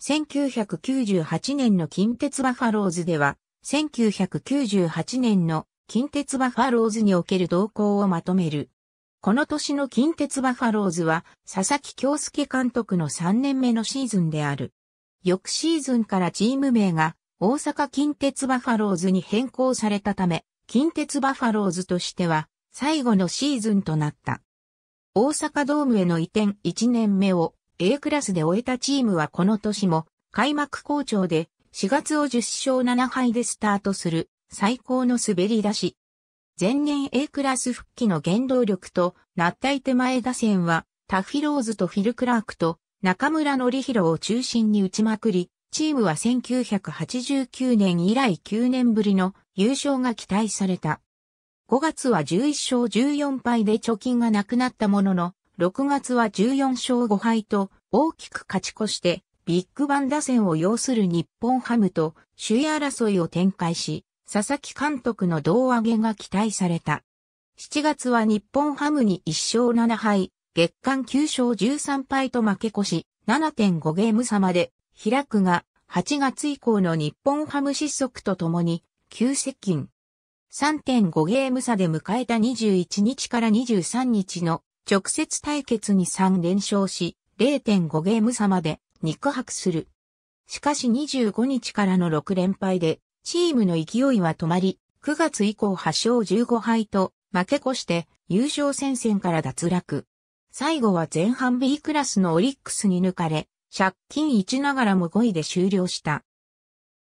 1998年の近鉄バファローズでは、1998年の近鉄バファローズにおける動向をまとめる。この年の近鉄バファローズは、佐々木恭介監督の3年目のシーズンである。翌シーズンからチーム名が大阪近鉄バファローズに変更されたため、近鉄バファローズとしては最後のシーズンとなった。大阪ドームへの移転1年目を A クラスで終えたチームはこの年も開幕好調で4月を10勝7敗でスタートする最高の滑り出し。前年 A クラス復帰の原動力となったい手前打線はタフィローズとフィル・クラークと中村則弘を中心に打ちまくり、チームは1989年以来9年ぶりの優勝が期待された。5月は11勝14敗で貯金がなくなったものの、6月は14勝5敗と大きく勝ち越して、ビッグバン打線を要する日本ハムと首位争いを展開し、佐々木監督の胴上げが期待された。7月は日本ハムに1勝7敗、月間9勝13敗と負け越し、7.5ゲーム差まで開くが、8月以降の日本ハム失速とともに、急接近。3.5ゲーム差で迎えた21日から23日の直接対決に3連勝し、0.5ゲーム差まで肉薄する。しかし25日からの6連敗で、チームの勢いは止まり、9月以降8勝15敗と負け越して優勝戦線から脱落。最後は前半 B クラスのオリックスに抜かれ、借金1ながらも5位で終了した。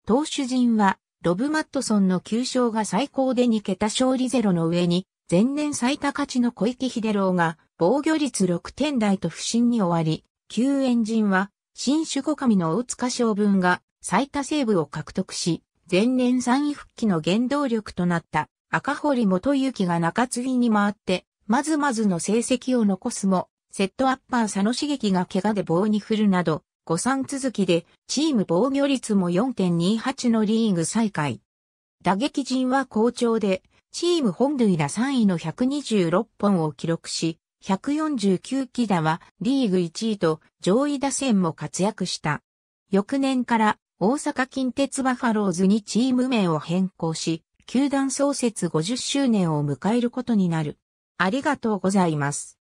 投手陣は、ロブ・マットソンの9勝が最高で2桁勝利ゼロの上に、前年最多勝ちの小池秀郎が防御率6点台と不振に終わり、旧エンジンは、新守護神の大塚将軍が最多セーブを獲得し、前年3位復帰の原動力となった赤堀元幸が中継ぎに回って、まずまずの成績を残すも、セットアッパー佐野茂樹が怪我で棒に振るなど、誤算続きで、チーム防御率も4.28のリーグ最下位。打撃陣は好調で、チーム本塁打3位の126本を記録し、149期打はリーグ1位と上位打線も活躍した。翌年から大阪近鉄バファローズにチーム名を変更し、球団創設50周年を迎えることになる。ありがとうございます。